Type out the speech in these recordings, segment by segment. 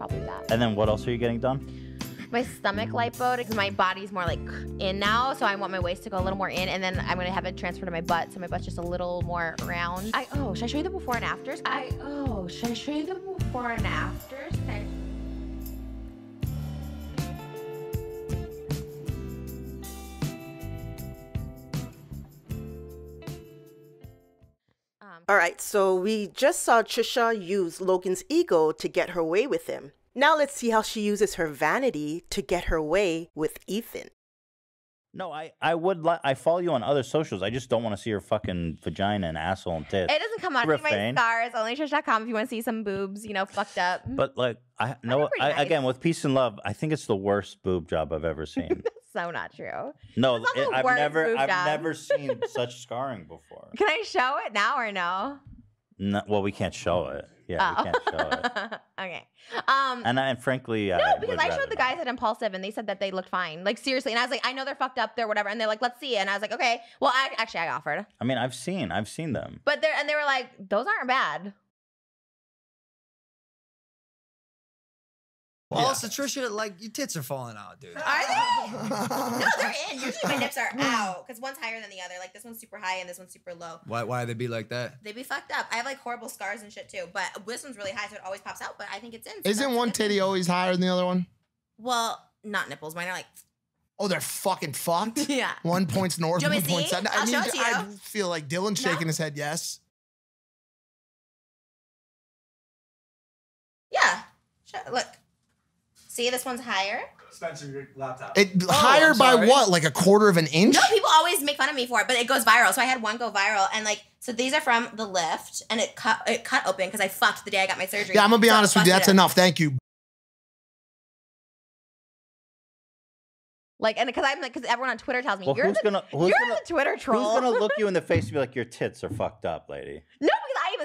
probably that. And then what else are you getting done? My stomach lipo because my body's more like in now, so I want my waist to go a little more in, and then I'm gonna have it transfer to my butt, so my butt's just a little more round. I oh, should I show you the before and afters? I oh, should I show you the before and afters? Can All right, so we just saw Trisha use Logan's ego to get her way with him. Now let's see how she uses her vanity to get her way with Ethan. No, I I would li- I follow you on other socials. I just don't want to see your fucking vagina and asshole and tits. It doesn't come out. See my Refrain. scars. Only Trish.com if you want to see some boobs, you know, fucked up. But like I no, I, nice. again with peace and love, I think it's the worst boob job I've ever seen. So not true. No, it- I've never I've never seen such scarring before. Can I show it now or no? No, well, we can't show it. Yeah, we can't show it. okay. Um, And I, and frankly, no, would because I showed the guys at Impulsive and they said that they looked fine. Like seriously, and I was like, I know they're fucked up, they're whatever, and they're like, let's see. And I was like, okay. Well, I, actually, I offered, I mean, I've seen I've seen them. but they're and they were like, those aren't bad. Well, also, Trisha, like your tits are falling out, dude. Are they? no, they're in. Usually my nips are mm. out because one's higher than the other. Like this one's super high and this one's super low. Why? Why they be like that? They be fucked up. I have like horrible scars and shit too, but this one's really high, so it always pops out. But I think it's in. so Isn't one good. titty always higher than the other one? Well, not nipples. Mine are like. Oh, they're fucking fucked. Yeah. One point's north, Do you one want me to point's south. I I'll mean, show it to I feel like Dylan's shaking his head yes. Yeah. Shut, look. See, this one's higher. Spencer, your laptop. It Oh, higher by what? Like a quarter of an inch? No, people always make fun of me for it, but it goes viral. So I had one go viral, and like, so these are from the lift, and it cut it cut open because I fucked the day I got my surgery. yeah, I'm gonna be So honest with you. That's it. enough. Thank you. Like, and because I'm like, because everyone on Twitter tells me Well, you're who's the, gonna who's you're gonna the Twitter troll. who's gonna look you in the face and be like, your tits are fucked up, lady? No, because I even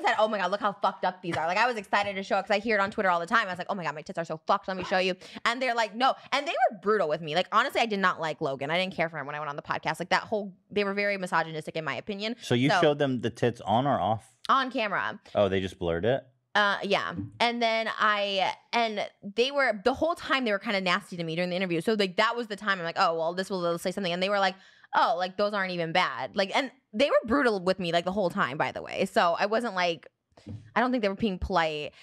said, "Oh my god, look how fucked up these are." Like I was excited to show it because I hear it on Twitter all the time. I was like, "Oh my god, my tits are so fucked. Let me show you." And they're like, "No," and they were brutal with me. Like honestly, I did not like Logan. I didn't care for him when I went on the podcast. Like that whole, they were very misogynistic in my opinion. So you showed them the tits on or off? on camera. Oh, they just blurred it. Uh, yeah. And then I and they were the whole time they were kind of nasty to me during the interview. So like that was the time I'm like, oh well, this will say something. And they were like, oh, like those aren't even bad. Like, and they were brutal with me like the whole time, by the way. So I wasn't like, I don't think they were being polite.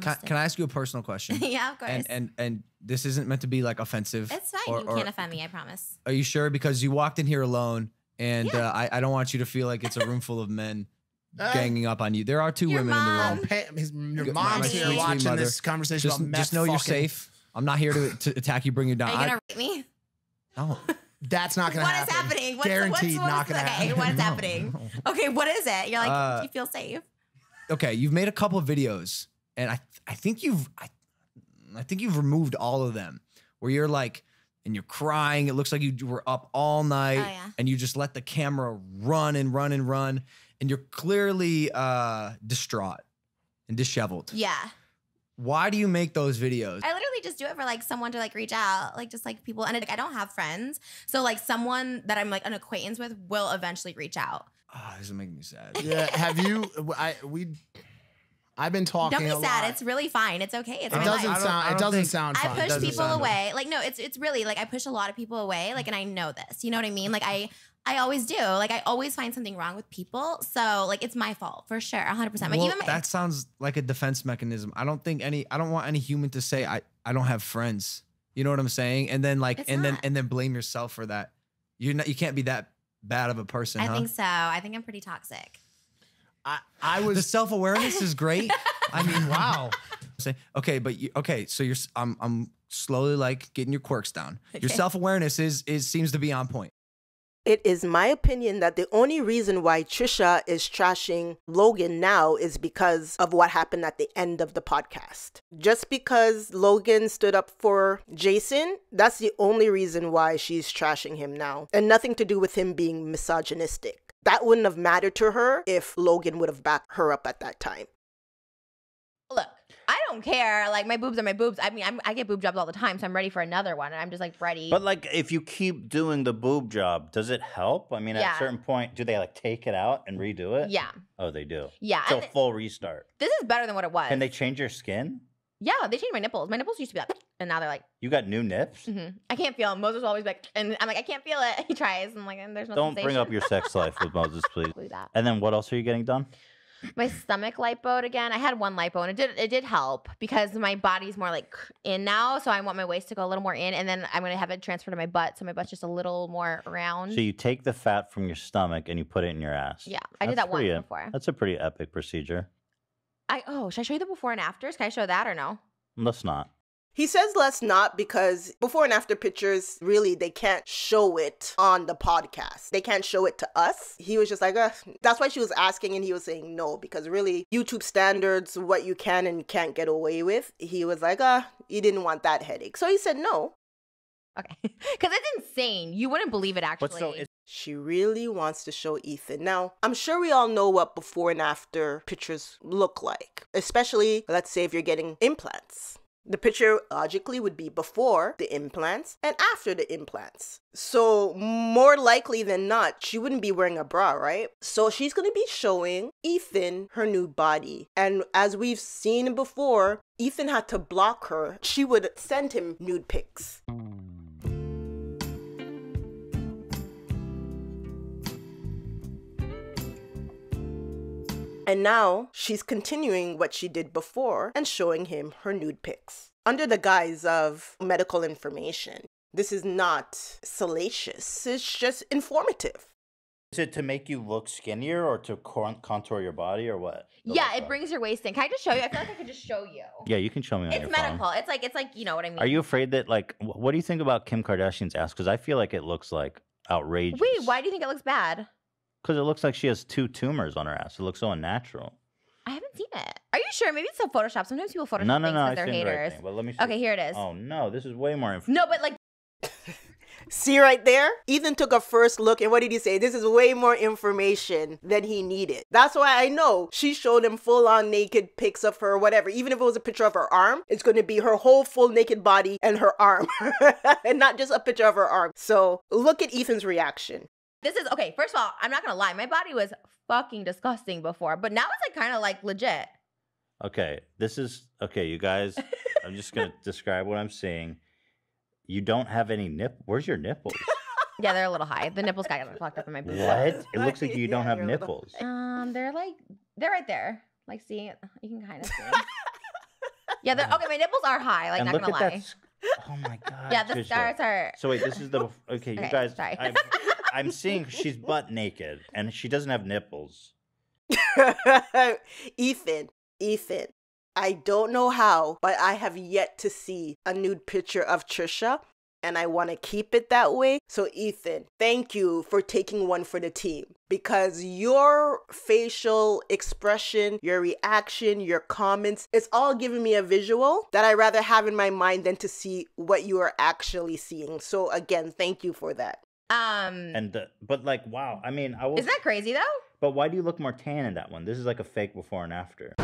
Can, can I ask you a personal question? yeah, of course. and and and this isn't meant to be like offensive. it's fine. or- you can't offend me. I promise. Are you sure? Because you walked in here alone, and Yeah. uh, I, I don't want you to feel like it's a room full of men Uh, ganging up on you. There are two Your women in the room. Pay, his, your Good- mom's my here sweet, sweet watching mother. this conversation Just, about just meth know you're safe. I'm not here to, to attack you, bring you down. Are you I- gonna rape me? no. That's not gonna What is happen. happening? What's, Guaranteed what's, not what's, gonna okay, happen. What is No, happening? no. Okay, what is it? You're like, Uh, you feel safe? okay, you've made a couple of videos, and I I think you've I, I think you've removed all of them where you're like and you're crying. It looks like you were up all night, Oh, yeah. and you just let the camera run and run and run, and you're clearly uh, distraught and disheveled. Yeah. Why do you make those videos? I literally just do it for like someone to like reach out, like just like people. And like, I don't have friends, so like someone that I'm like an acquaintance with will eventually reach out. Ah, this is making me sad. Yeah, have you? I we. I've been talking. Don't be a sad. lot. It's really fine. It's okay. It's It my doesn't life. I don't- sound. It doesn't think- sound. I push people away. Like no, it's it's really like I push a lot of people away. Like and I know this. You know what I mean? Like I I always do. Like I always find something wrong with people. So like it's my fault for sure, 100. percent Like well, even my, that sounds like a defense mechanism. I don't think any. I don't want any human to say I. I don't have friends. You know what I'm saying? And then like, It's and then and then blame yourself for that. You're not. You can't be that bad of a person. I huh? think so. I think I'm pretty toxic. I, I the was. self awareness is great. I mean, wow. Say okay, but you, okay. So you're. s- I'm. I'm slowly like getting your quirks down. Your self awareness is is seems to be on point. It is my opinion that the only reason why Trisha is trashing Logan now is because of what happened at the end of the podcast. Just because Logan stood up for Jason, that's the only reason why she's trashing him now. And nothing to do with him being misogynistic. That wouldn't have mattered to her if Logan would have backed her up at that time. Don't care. Like my boobs are my boobs. I mean, I'm, I get boob jobs all the time, so I'm ready for another one, and I'm just like ready. But like, if you keep doing the boob job, does it help? I mean, at a certain point, do they like take it out and redo it? yeah, Oh, they do. yeah. So th- full restart. this is better than what it was. Can they change your skin? Yeah, they changed my nipples. My nipples used to be like, and now they're like, You got new nips? hmm I can't feel them. Moses will always be like, and I'm like, I can't feel it. He tries, and I'm like, and there's no Don't bring up your sex life with Moses, please. And then what else are you getting done? My stomach lipoed again. I had one lipo, and it did it did help because my body's more like in now. So I want my waist to go a little more in, and then I'm gonna have it transfer to my butt, so my butt's just a little more round. So you take the fat from your stomach and you put it in your ass. yeah, I did that once pretty- before. That's a pretty epic procedure. I oh, should I show you the before and afters? Can I show that or no? Let's not. He says let's not because before and after pictures, really, they can't show it on the podcast. They can't show it to us. He was just like, uh, that's why she was asking, and he was saying no because really, YouTube standards, what you can and can't get away with. He was like, uh, he didn't want that headache. So he said no. Okay, because it's insane. You wouldn't believe it actually. But so it's She really wants to show Ethan. Now, I'm sure we all know what before and after pictures look like, especially, let's say, if you're getting implants. The picture logically would be before the implants and after the implants. So, more likely than not, she wouldn't be wearing a bra, right? So, she's to be showing Ethan her new body. And as we've seen before, Ethan had to block her. She would send him nude pics. And now she's continuing what she did before and showing him her nude pics under the guise of medical information. This is not salacious, it's just informative. is it to make you look skinnier or to contour your body or what? The yeah, lipo? it brings your waist in. Can I just show you? I feel like I could just show you. Yeah, you can show me on it's your medical. phone. It's like it's like you know what I mean. Are you afraid that like what do you think about Kim Kardashian's ass? Because I feel like it looks like outrageous. Wait, why do you think it looks bad? Because it looks like she has two tumors on her ass. It looks so unnatural. I haven't seen it. Are you sure? Maybe it's so Photoshop. Sometimes people Photoshop no, no, things no. I because they're seen the right haters. thing, but let me see. Okay, here it is. Oh no, this is way more. Inf- No, but like See right there? Ethan took a first look and what did he say? This is way more information than he needed. That's why I know she showed him full on naked pics of her, whatever. Even if it was a picture of her arm, it's going to be her whole full naked body and her arm, and not just a picture of her arm. So look at Ethan's reaction. This is okay. First of all, I'm not gonna lie. My body was fucking disgusting before, but now it's like kind of like legit. Okay, this is okay, you guys. I'm just gonna describe what I'm seeing. You don't have any nip. Where's your nipples? Yeah, they're a little high. The nipples got fucked up in my boobs. what? It looks like you don't Yeah, have nipples. Um, they're like they're right there. Like, see, you can kind of see. yeah, they're okay. My nipples are high. Like, and not look gonna at lie. that. Oh my god. yeah, the Trisha. stars are. So wait, this is the bef- okay. You Okay, guys, sorry. I'm, I'm seeing she's butt naked and she doesn't have nipples. Ethan, Ethan, I don't know how, but I have yet to see a nude picture of Trisha, and I want to keep it that way. So, Ethan, thank you for taking one for the team because your facial expression, your reaction, your comments, it's all giving me a visual that I rather have in my mind than to see what you are actually seeing. So, again, thank you for that. Um, And uh, but like, wow. I mean, I will. isn't that crazy though? But why do you look more tan in that one? This is like a fake before and after.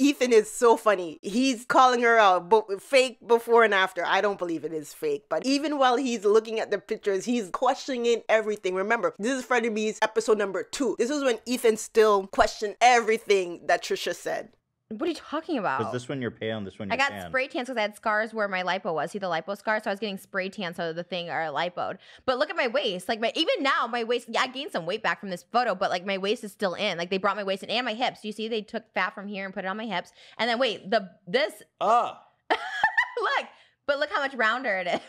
Ethan is so funny. He's calling her out, but fake before and after. I don't believe it is fake. But even while he's looking at the pictures, he's questioning everything. Remember, this is Frenemies episode number two. This is when Ethan still questioned everything that Trisha said. What are you talking about? Because this one you're pale and this one I got tan. spray tans because I had scars where my lipo was. See the lipo scar? So I was getting spray tan so the thing are lipoed. But look at my waist. Like my even now, my waist, yeah, I gained some weight back from this photo, but like my waist is still in. Like they brought my waist in and my hips. You see, they took fat from here and put it on my hips. And then wait, the this Ah, look, but look how much rounder it is.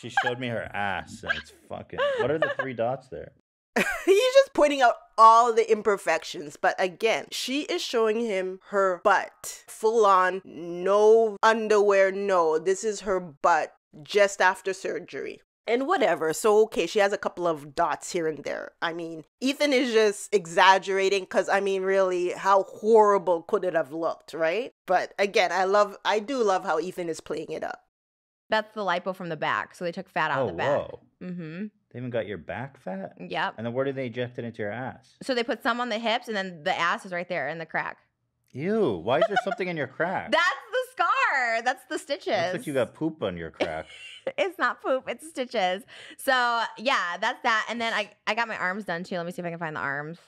she showed me her ass and it's fucking. What are the three dots there? He's just pointing out all the imperfections. But again, she is showing him her butt. Full on, no underwear, no. This is her butt just after surgery. And whatever. So, okay, she has a couple of dots here and there. I mean, Ethan is just exaggerating because, I mean, really, how horrible could it have looked, right? But again, I love, I do love how Ethan is playing it up. That's the lipo from the back. So they took fat out Oh, of the back. whoa. Mm-hmm. They even got your back fat? Yep. And then where did they inject it into your ass? So they put some on the hips and then the ass is right there in the crack. Ew. Why is there something in your crack? That's the scar. That's the stitches. Looks like you got poop on your crack. it's not poop, it's stitches. So yeah, that's that. And then I I got my arms done too. Let me see if I can find the arms.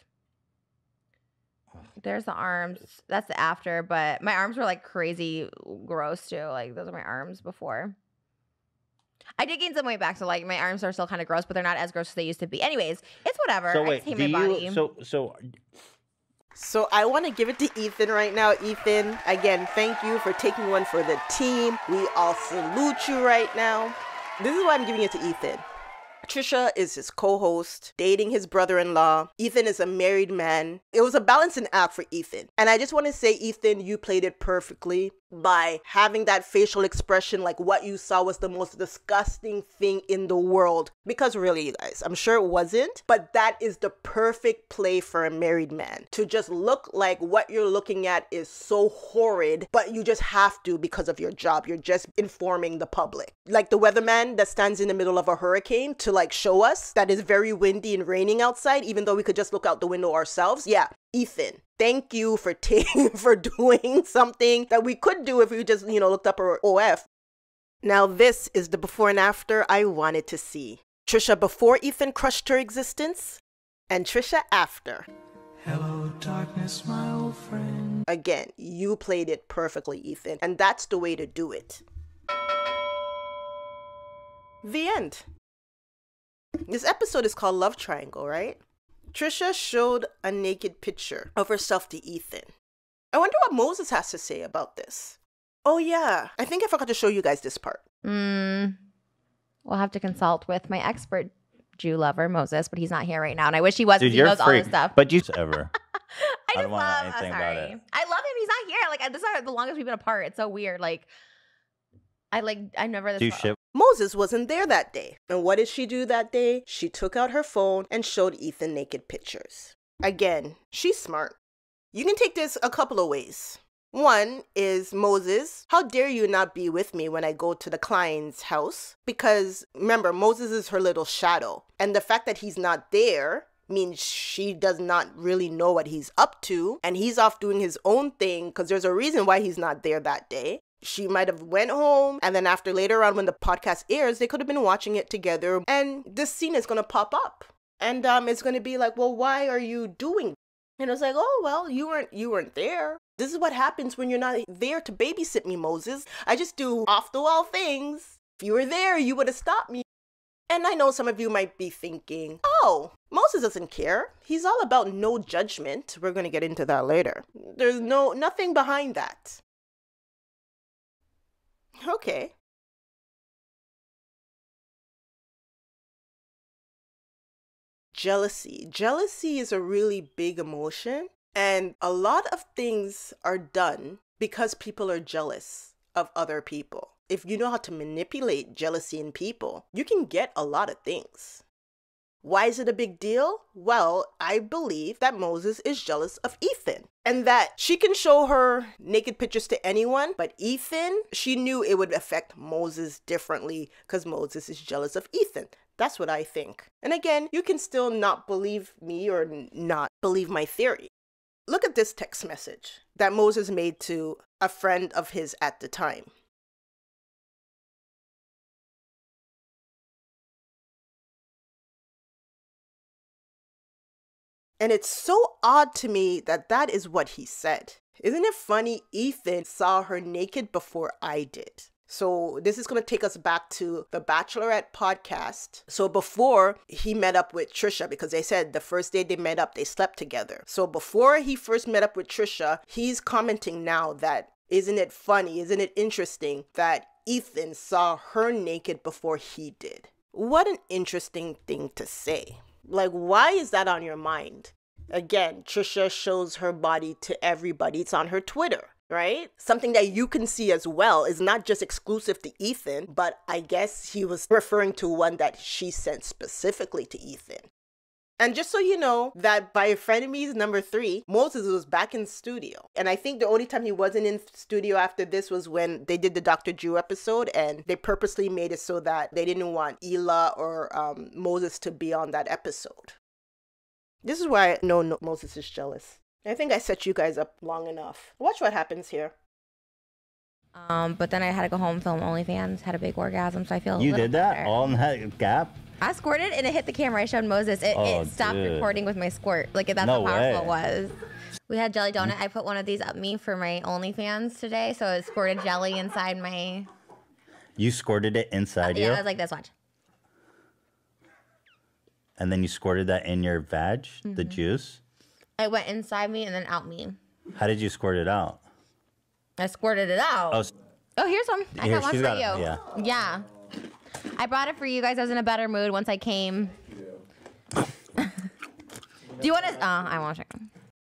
There's the arms. That's the after, but my arms were like crazy gross too. Like those are my arms before. I did gain some weight back, so like my arms are still kind of gross, but they're not as gross as they used to be. Anyways, it's whatever. So I wait, just hate do my body. you? So so So I want to give it to Ethan right now. Ethan, again, thank you for taking one for the team. We all salute you right now. This is why I'm giving it to Ethan. Trisha is his co host, dating his brother in law. Ethan is a married man. It was a balancing act for Ethan. And I just want to say, Ethan, you played it perfectly by having that facial expression like what you saw was the most disgusting thing in the world. Because really, you guys, I'm sure it wasn't, but that is the perfect play for a married man to just look like what you're looking at is so horrid, but you just have to because of your job. You're just informing the public. Like the weatherman that stands in the middle of a hurricane to like show us that it's very windy and raining outside, even though we could just look out the window ourselves. Yeah, Ethan, thank you for taking for doing something that we could do if we just, you know, looked up our OF. Now this is the before and after I wanted to see. Trisha before Ethan crushed her existence and Trisha after. Hello, darkness, my old friend. Again, you played it perfectly, Ethan, and that's the way to do it. The end. This episode is called Love Triangle, right? Trisha showed a naked picture of herself to Ethan. I wonder what Moses has to say about this. Oh, yeah, I think I forgot to show you guys this part. Mm, we'll have to consult with my expert Jew lover Moses, but he's not here right now, and I wish he was. dude, he you're knows all freak. this stuff. But you ever. I I don't wanna know love. anything I'm about it. I love him. He's not here. Like this is the longest we've been apart. It's so weird. Like I like. I never. This Do shit. Moses wasn't there that day. And what did she do that day? She took out her phone and showed Ethan naked pictures. Again, she's smart. You can take this a couple of ways. One is Moses, how dare you not be with me when I go to the client's house? Because remember, Moses is her little shadow. And the fact that he's not there means she does not really know what he's up to and he's off doing his own thing because there's a reason why he's not there that day she might have went home and then after later on when the podcast airs they could have been watching it together and this scene is going to pop up and um it's going to be like well why are you doing and it's like oh well you weren't you weren't there this is what happens when you're not there to babysit me moses i just do off the wall things if you were there you would have stopped me and I know some of you might be thinking, oh, Moses doesn't care. He's all about no judgment. We're going to get into that later. There's no nothing behind that. Okay. Jealousy. Jealousy is a really big emotion, and a lot of things are done because people are jealous of other people. If you know how to manipulate jealousy in people, you can get a lot of things. Why is it a big deal? Well, I believe that Moses is jealous of Ethan and that she can show her naked pictures to anyone, but Ethan, she knew it would affect Moses differently because Moses is jealous of Ethan. That's what I think. And again, you can still not believe me or not believe my theory. Look at this text message that Moses made to a friend of his at the time. And it's so odd to me that that is what he said. Isn't it funny? Ethan saw her naked before I did. So this is going to take us back to the Bachelorette podcast. So before he met up with Trisha, because they said the first day they met up, they slept together. So before he first met up with Trisha, he's commenting now that isn't it funny? Isn't it interesting that Ethan saw her naked before he did? What an interesting thing to say. Like, why is that on your mind? Again, Trisha shows her body to everybody. It's on her Twitter, right? Something that you can see as well is not just exclusive to Ethan, but I guess he was referring to one that she sent specifically to Ethan. And just so you know, that by Frenemies number three, Moses was back in studio. And I think the only time he wasn't in studio after this was when they did the Dr. Drew episode, and they purposely made it so that they didn't want Hila or um, Moses to be on that episode. This is why I know no- Moses is jealous. I think I set you guys up long enough. Watch what happens here. Um, but then I had to go home, film OnlyFans, had a big orgasm, so I feel a You little did that better. all in that gap? I squirted and it hit the camera. I showed Moses. It, Oh, it stopped dude. recording with my squirt. Like that's No how powerful it was. We had jelly donut. I put one of these up me for my OnlyFans today, so it squirted jelly inside my. You squirted it inside Yeah, you, I was like this. Watch. and then you squirted that in your vag, the Mm-hmm. juice. It went inside me and then out me. How did you squirt it out? I squirted it out. Oh, Oh, here's one. I Here, got one for got you. it, Yeah. I brought it for you guys. I was in a better mood once I came. Do you want to? Uh, I won't check.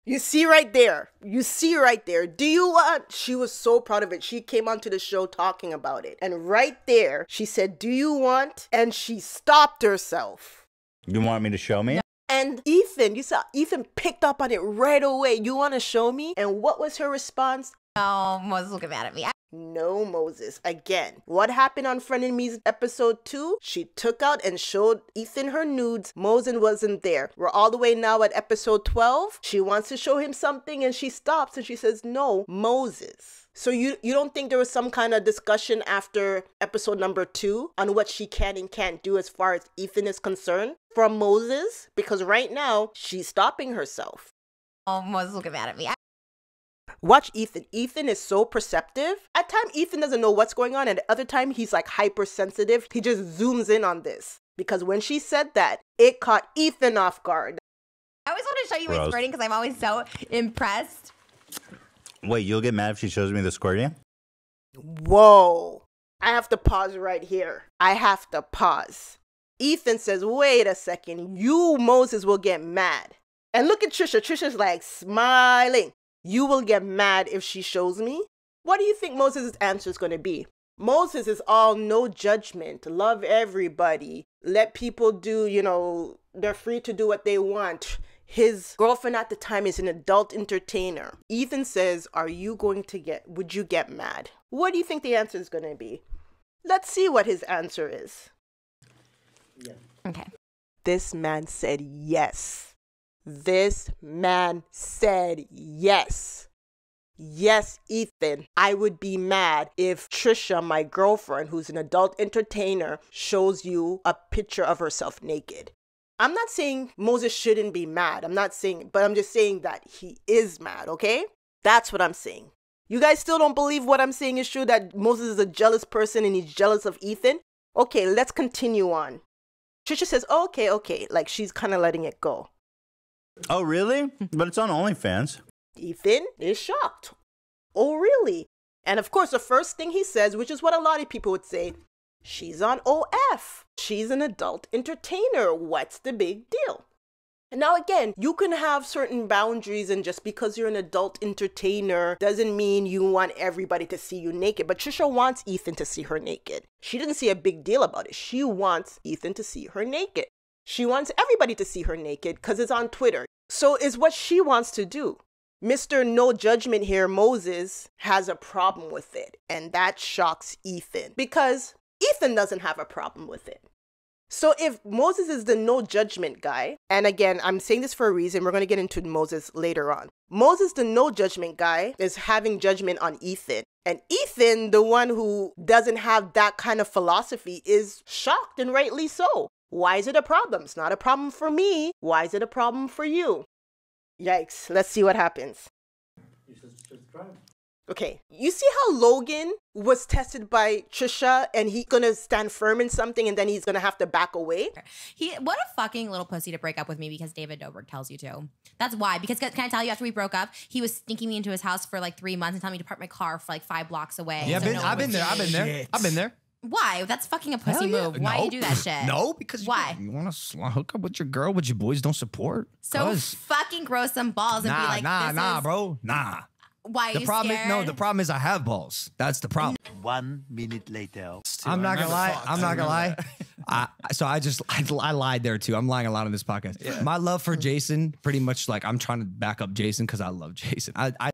You see right there. You see right there. Do you want? She was so proud of it. She came onto the show talking about it. And right there, she said, Do you want? And she stopped herself. you want me to show me? And Ethan, you saw Ethan picked up on it right away. You want to show me? And what was her response? No, Moses looking mad at me. I- No, Moses. Again, what happened on Frenemies episode two? She took out and showed Ethan her nudes. Moses wasn't there. We're all the way now at episode 12. She wants to show him something and she stops and she says, No, Moses. So you you don't think there was some kind of discussion after episode number two on what she can and can't do as far as Ethan is concerned from Moses? Because right now she's stopping herself. Oh, Moses looking mad at me. I- Watch Ethan. Ethan is so perceptive. At time, Ethan doesn't know what's going on, and at other time, he's like hypersensitive. He just zooms in on this because when she said that, it caught Ethan off guard. I always want to show you my Gross. squirting because I'm always so impressed. Wait, you'll get mad if she shows me the squirting? Whoa! I have to pause right here. I have to pause. Ethan says, "Wait a second. You Moses will get mad." And look at Trisha. Trisha's like smiling. You will get mad if she shows me? What do you think Moses' answer is going to be? Moses is all no judgment, love everybody, let people do, you know, they're free to do what they want. His girlfriend at the time is an adult entertainer. Ethan says, Are you going to get, would you get mad? What do you think the answer is going to be? Let's see what his answer is. Yeah. Okay. This man said yes. This man said yes. Yes, Ethan, I would be mad if Trisha, my girlfriend, who's an adult entertainer, shows you a picture of herself naked. I'm not saying Moses shouldn't be mad. I'm not saying, but I'm just saying that he is mad, okay? That's what I'm saying. You guys still don't believe what I'm saying is true that Moses is a jealous person and he's jealous of Ethan? Okay, let's continue on. Trisha says, oh, okay, okay, like she's kind of letting it go. Oh, really? but it's on OnlyFans. Ethan is shocked. Oh, really? And of course, the first thing he says, which is what a lot of people would say, she's on OF. She's an adult entertainer. What's the big deal? And now, again, you can have certain boundaries, and just because you're an adult entertainer doesn't mean you want everybody to see you naked. But Trisha wants Ethan to see her naked. She didn't see a big deal about it. She wants Ethan to see her naked. She wants everybody to see her naked because it's on Twitter. So it's what she wants to do. Mr. No Judgment here, Moses, has a problem with it. And that shocks Ethan because Ethan doesn't have a problem with it. So if Moses is the no judgment guy, and again, I'm saying this for a reason, we're going to get into Moses later on. Moses, the no judgment guy, is having judgment on Ethan. And Ethan, the one who doesn't have that kind of philosophy, is shocked and rightly so. Why is it a problem? It's not a problem for me. Why is it a problem for you? Yikes. Let's see what happens. Okay, you see how Logan was tested by Trisha and he's gonna stand firm in something and then he's gonna have to back away? He what a fucking little pussy to break up with me because David Dobrik tells you to. That's why. Because can I tell you, after we broke up, he was sneaking me into his house for like three months and telling me to park my car for like five blocks away. Yeah, I've been, no one I've been there. I've been there. I've been there. Why? That's fucking a pussy yeah. move. Why No. you do that shit? No, because Why? you, want to hook up with your girl, but your boys don't support. So 'Cause- fucking grow some balls and nah, be like, nah, this nah, is, bro, nah. Why are The you problem scared? is no. The problem is I have balls. That's the problem. One minute later. I'm not gonna lie. I'm not gonna lie. I, so I just I, I lied there too. I'm lying a lot on this podcast. My love for Jason, pretty much like I'm trying to back up Jason because I love Jason. I, I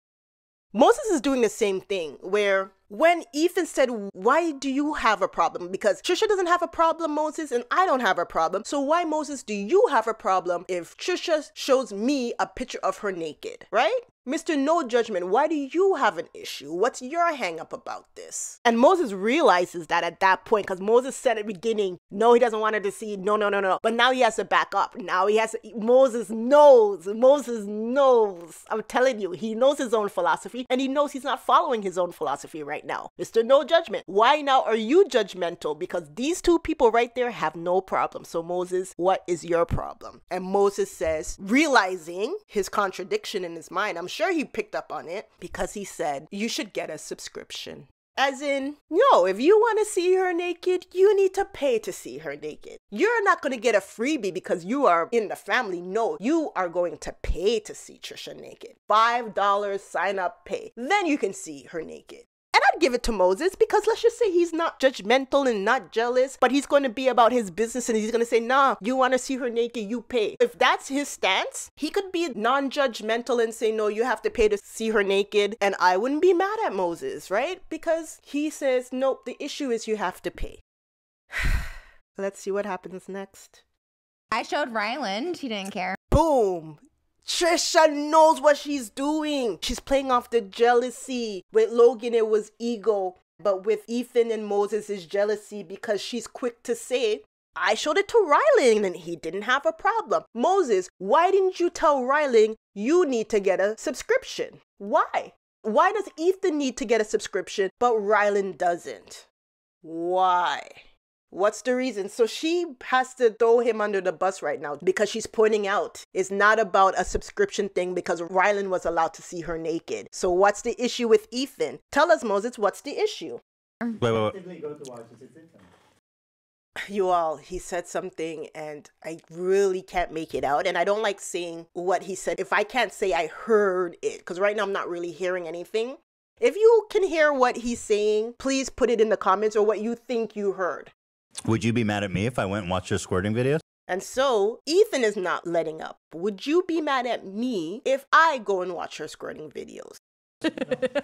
Moses is doing the same thing where when Ethan said, Why do you have a problem? Because Trisha doesn't have a problem, Moses, and I don't have a problem. So why, Moses, do you have a problem if Trisha shows me a picture of her naked, right? Mr. No Judgment, why do you have an issue? What's your hang up about this? And Moses realizes that at that point, because Moses said at the beginning, no, he doesn't want her to see, no, no, no, no. But now he has to back up. Now he has to, Moses knows, Moses knows. I'm telling you, he knows his own philosophy and he knows he's not following his own philosophy right now. Mr. No Judgment, why now are you judgmental? Because these two people right there have no problem. So, Moses, what is your problem? And Moses says, realizing his contradiction in his mind, I'm sure he picked up on it because he said, You should get a subscription. As in, no, if you want to see her naked, you need to pay to see her naked. You're not going to get a freebie because you are in the family. No, you are going to pay to see Trisha naked. $5 sign up pay. Then you can see her naked. And I'd give it to Moses because let's just say he's not judgmental and not jealous, but he's going to be about his business and he's going to say, nah, you want to see her naked, you pay. If that's his stance, he could be non judgmental and say, no, you have to pay to see her naked. And I wouldn't be mad at Moses, right? Because he says, nope, the issue is you have to pay. Let's see what happens next. I showed Ryland. He didn't care. Boom. Trisha knows what she's doing. She's playing off the jealousy. With Logan, it was ego. But with Ethan and Moses, is jealousy because she's quick to say, I showed it to Ryland and he didn't have a problem. Moses, why didn't you tell Ryland you need to get a subscription? Why? Why does Ethan need to get a subscription but Ryland doesn't? Why? What's the reason? So she has to throw him under the bus right now because she's pointing out it's not about a subscription thing because Ryland was allowed to see her naked. So what's the issue with Ethan? Tell us, Moses, what's the issue? Um, wait, wait, wait. You all, he said something and I really can't make it out. And I don't like saying what he said if I can't say I heard it because right now I'm not really hearing anything. If you can hear what he's saying, please put it in the comments or what you think you heard. Would you be mad at me if I went and watched your squirting videos? And so Ethan is not letting up. Would you be mad at me if I go and watch her squirting videos?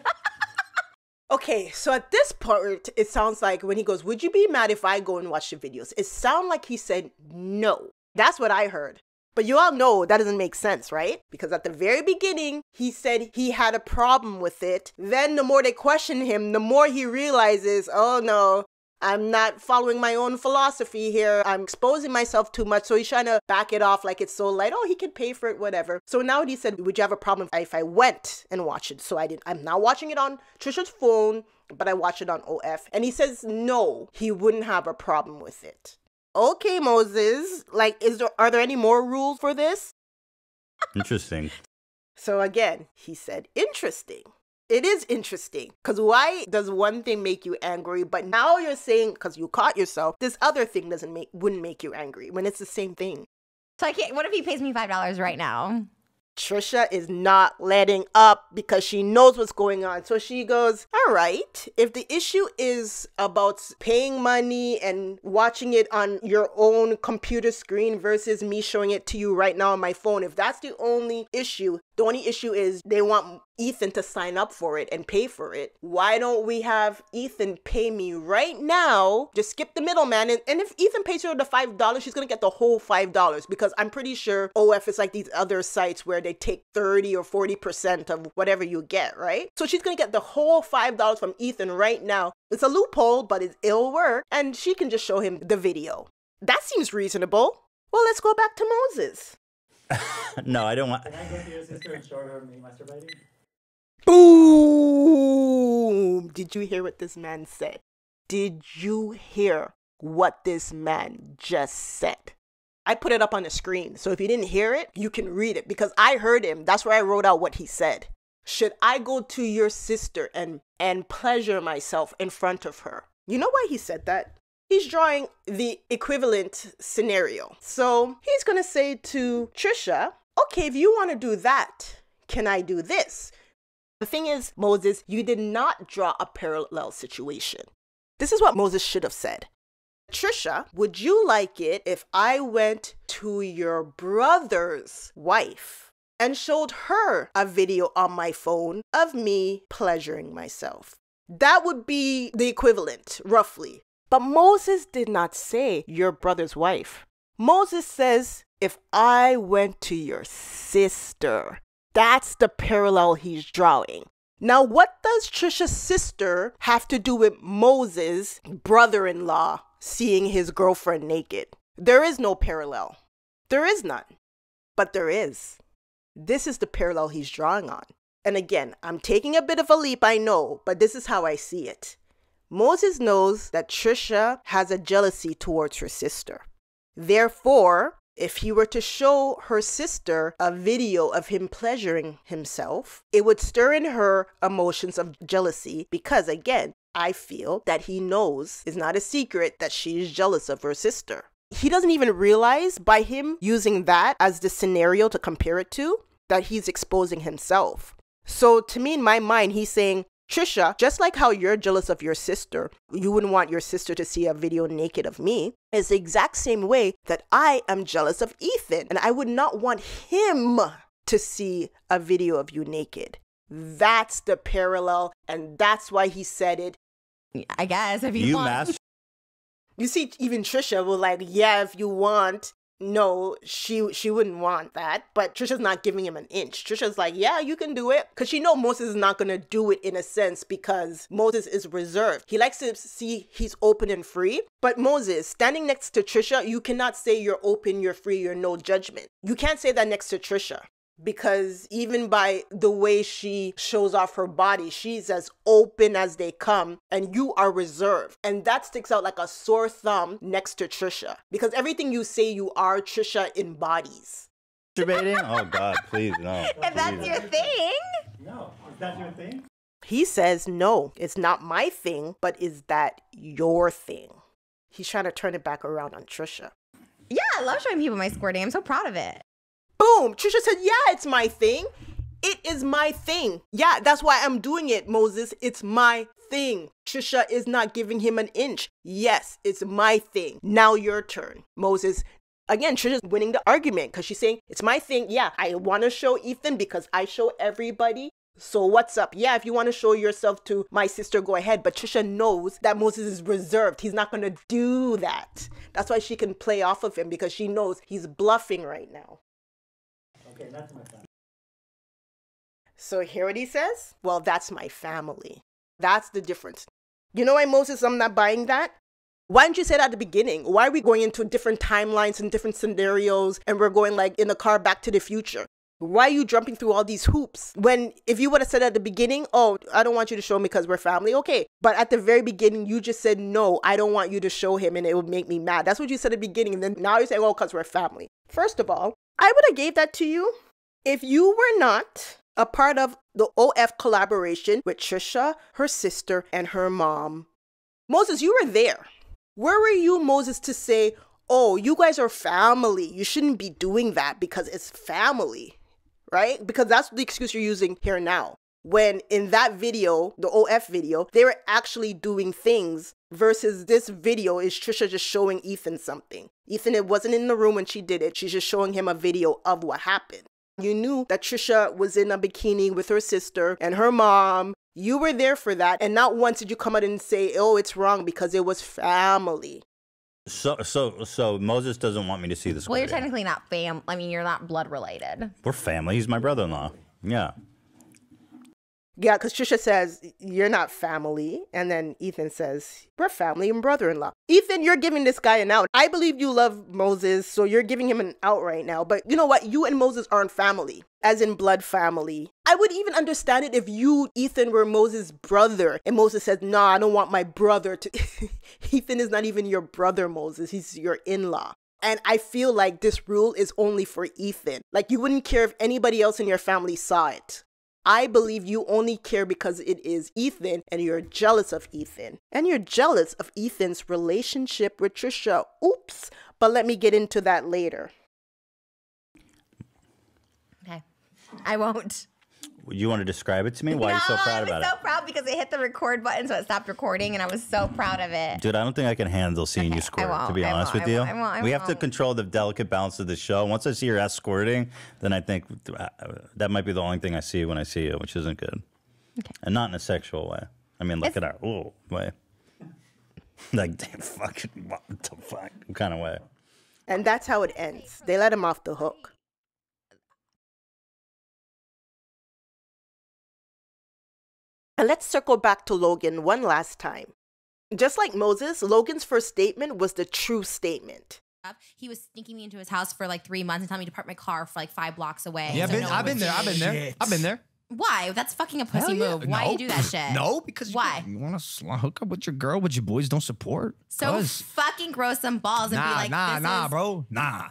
okay, so at this part, it sounds like when he goes, Would you be mad if I go and watch the videos? It sounds like he said no. That's what I heard. But you all know that doesn't make sense, right? Because at the very beginning, he said he had a problem with it. Then the more they question him, the more he realizes, oh no, I'm not following my own philosophy here. I'm exposing myself too much. So he's trying to back it off like it's so light. Oh, he can pay for it, whatever. So now he said, Would you have a problem if I went and watched it? So I did. I'm not watching it on Trisha's phone, but I watch it on OF. And he says, No, he wouldn't have a problem with it. Okay, Moses. Like, is there are there any more rules for this? Interesting. So again, he said, interesting. It is interesting because why does one thing make you angry, but now you're saying because you caught yourself, this other thing doesn't make wouldn't make you angry when it's the same thing. So I can't. What if he pays me five dollars right now? Trisha is not letting up because she knows what's going on. So she goes, All right, if the issue is about paying money and watching it on your own computer screen versus me showing it to you right now on my phone, if that's the only issue, the only issue is they want Ethan to sign up for it and pay for it. Why don't we have Ethan pay me right now? Just skip the middleman. And, and if Ethan pays her the $5, she's going to get the whole $5 because I'm pretty sure OF is like these other sites where they take 30 or 40% of whatever you get, right? So she's going to get the whole $5 from Ethan right now. It's a loophole, but it, it'll work. And she can just show him the video. That seems reasonable. Well, let's go back to Moses. no, I don't want. Can I go to your sister and show her me masturbating? Boom! Did you hear what this man said? Did you hear what this man just said? I put it up on the screen, so if you didn't hear it, you can read it because I heard him. That's where I wrote out what he said. Should I go to your sister and and pleasure myself in front of her? You know why he said that? He's drawing the equivalent scenario. So he's gonna say to Trisha, okay, if you want to do that, can I do this? The thing is, Moses, you did not draw a parallel situation. This is what Moses should have said. Trisha, would you like it if I went to your brother's wife and showed her a video on my phone of me pleasuring myself? That would be the equivalent, roughly. But Moses did not say your brother's wife. Moses says, if I went to your sister, that's the parallel he's drawing. Now, what does Trisha's sister have to do with Moses' brother in law seeing his girlfriend naked? There is no parallel. There is none. But there is. This is the parallel he's drawing on. And again, I'm taking a bit of a leap, I know, but this is how I see it. Moses knows that Trisha has a jealousy towards her sister. Therefore, if he were to show her sister a video of him pleasuring himself, it would stir in her emotions of jealousy because, again, I feel that he knows it's not a secret that she is jealous of her sister. He doesn't even realize by him using that as the scenario to compare it to that he's exposing himself. So, to me, in my mind, he's saying, Trisha, just like how you're jealous of your sister, you wouldn't want your sister to see a video naked of me, is the exact same way that I am jealous of Ethan. And I would not want him to see a video of you naked. That's the parallel, and that's why he said it. I guess if you, You want. master. You see, even Trisha will like, yeah, if you want. No, she she wouldn't want that. But Trisha's not giving him an inch. Trisha's like, yeah, you can do it, because she know Moses is not gonna do it in a sense because Moses is reserved. He likes to see he's open and free. But Moses, standing next to Trisha, you cannot say you're open, you're free, you're no judgment. You can't say that next to Trisha because even by the way she shows off her body, she's as open as they come, and you are reserved. And that sticks out like a sore thumb next to Trisha because everything you say you are, Trisha embodies. Masturbating? Oh God, please no. If that's your thing. No, is that your thing? He says, No, it's not my thing, but is that your thing? He's trying to turn it back around on Trisha. Yeah, I love showing people my squirting. I'm so proud of it. Boom! Trisha said, Yeah, it's my thing. It is my thing. Yeah, that's why I'm doing it, Moses. It's my thing. Trisha is not giving him an inch. Yes, it's my thing. Now your turn, Moses. Again, Trisha's winning the argument because she's saying, It's my thing. Yeah, I want to show Ethan because I show everybody. So what's up? Yeah, if you want to show yourself to my sister, go ahead. But Trisha knows that Moses is reserved. He's not going to do that. That's why she can play off of him because she knows he's bluffing right now. Okay, that's my family. So hear what he says? Well, that's my family. That's the difference. You know why, Moses, I'm not buying that? Why didn't you say that at the beginning? Why are we going into different timelines and different scenarios and we're going like in the car back to the future? Why are you jumping through all these hoops? When if you would have said at the beginning, oh, I don't want you to show me because we're family, okay. But at the very beginning, you just said, no, I don't want you to show him and it would make me mad. That's what you said at the beginning. And then now you're saying, oh, because we're family. First of all, I would have gave that to you if you were not a part of the OF collaboration with Trisha, her sister, and her mom. Moses, you were there. Where were you, Moses, to say, oh, you guys are family. You shouldn't be doing that because it's family, right? Because that's the excuse you're using here now. When in that video, the OF video, they were actually doing things versus this video is Trisha just showing Ethan something. Ethan, it wasn't in the room when she did it. She's just showing him a video of what happened. You knew that Trisha was in a bikini with her sister and her mom. You were there for that. And not once did you come out and say, oh, it's wrong because it was family. So so so Moses doesn't want me to see this. Well, you're video. technically not fam. I mean, you're not blood related. We're family. He's my brother-in-law. Yeah. Yeah, because Trisha says, you're not family. And then Ethan says, we're family and brother in law. Ethan, you're giving this guy an out. I believe you love Moses, so you're giving him an out right now. But you know what? You and Moses aren't family, as in blood family. I would even understand it if you, Ethan, were Moses' brother. And Moses says, no, I don't want my brother to. Ethan is not even your brother, Moses. He's your in law. And I feel like this rule is only for Ethan. Like you wouldn't care if anybody else in your family saw it. I believe you only care because it is Ethan and you're jealous of Ethan. And you're jealous of Ethan's relationship with Trisha. Oops. But let me get into that later. Okay, I won't. You want to describe it to me? Why are you so No, proud I was about so proud because it hit the record button, so it stopped recording, and I was so proud of it. Dude, I don't think I can handle seeing you squirt, to won't, be I honest with I you. won't, I won't, I we have to control the delicate balance of the show. Once I see your ass squirting, then I think uh, that might be the only thing I see when I see you, which isn't good. And not in a sexual way. I mean, like in a oh way, like damn, fucking what the fuck kind of way. And that's how it ends. They let him off the hook. Let's circle back to Logan one last time. Just like Moses, Logan's first statement was the true statement. He was sneaking me into his house for like three months and telling me to park my car for like five blocks away. Yeah, so been, no one I've been there. see I've been there. I've been there. Why? That's fucking a pussy yeah. move. Why do you do that shit? No, because Why? you, want to hook up with your girl, but your boys don't support. So 'Cause- fucking grow some balls and nah, be like, nah, this nah, is- bro, nah.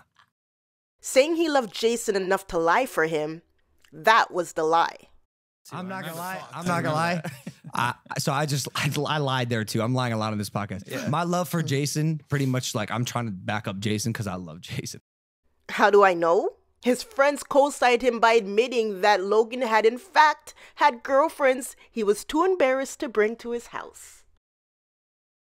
Saying he loved Jason enough to lie for him, that was the lie. I'm not gonna lie. I'm not gonna lie. I, so I just I, I lied there too. I'm lying a lot on this podcast. My love for Jason, pretty much like I'm trying to back up Jason because I love Jason. How do I know? His friends co signed him by admitting that Logan had, in fact, had girlfriends he was too embarrassed to bring to his house.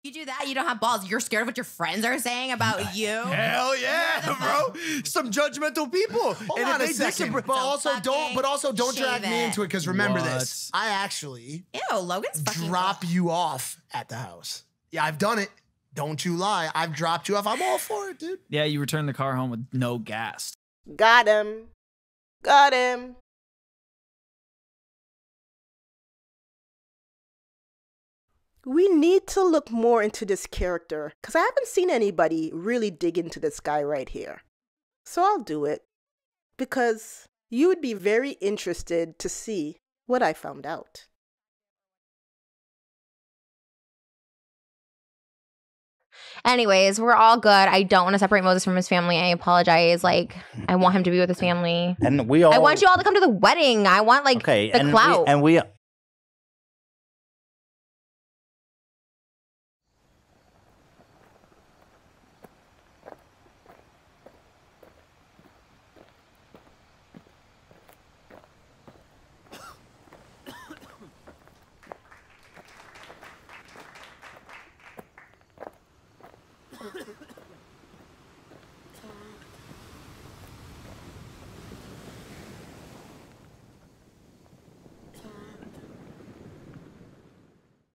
You do that, you don't have balls. You're scared of what your friends are saying about you. Hell yeah, bro! Some judgmental people. Hold and on a if they second, disagree, but also don't. fucking But also don't drag shave me it. into it because remember What? this. I actually Ew, Logan's fucking drop you off at the house. Yeah, I've done it. Don't you lie. I've dropped you off. I'm all for it, dude. Yeah, you return the car home with no gas. Got him. Got him. We need to look more into this character because I haven't seen anybody really dig into this guy right here. So I'll do it because you would be very interested to see what I found out. Anyways, we're all good. I don't want to separate Moses from his family. I apologize. Like, I want him to be with his family. And we all. I want you all to come to the wedding. I want like okay, the and clout. We, and we.